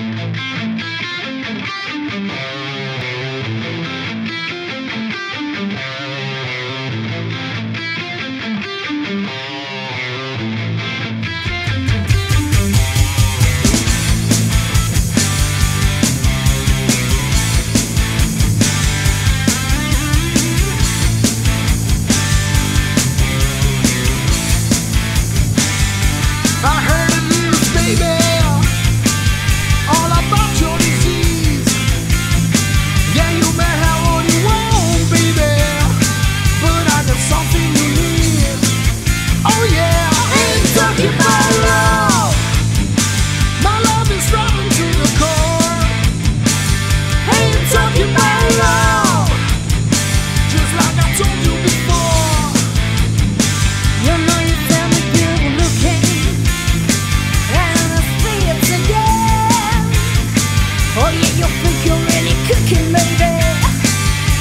Thank you.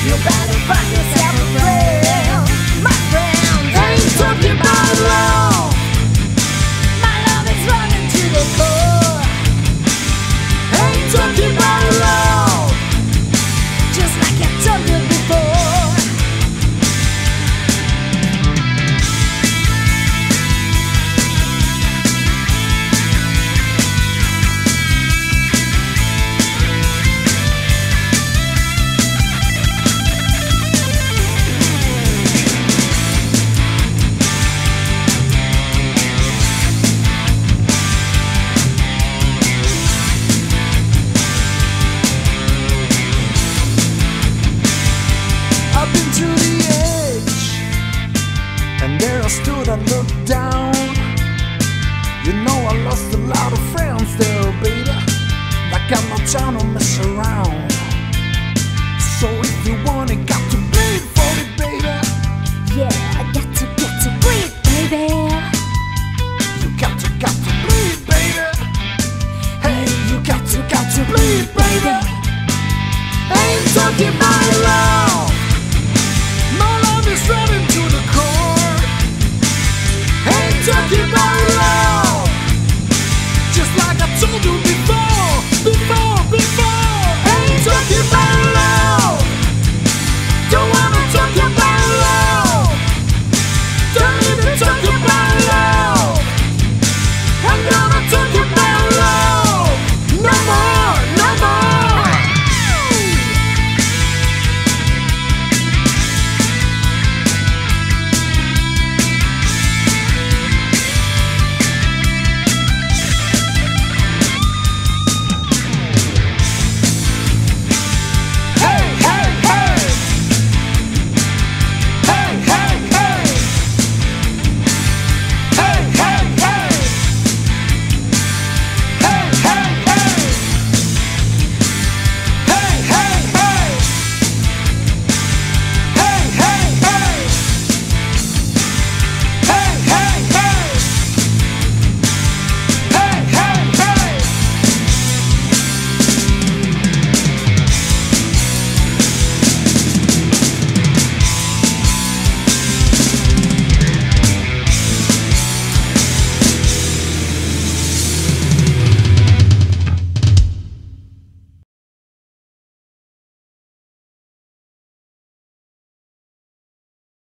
Stood and look down. You know I lost a lot of friends there, baby. Like I'm no time to mess around. So if you want it, got to bleed for it, baby. Yeah, I got to get to breathe, baby. You got to, got to bleed, baby. Hey, you got to, got to bleed, baby. Ain't talking about love. My love is running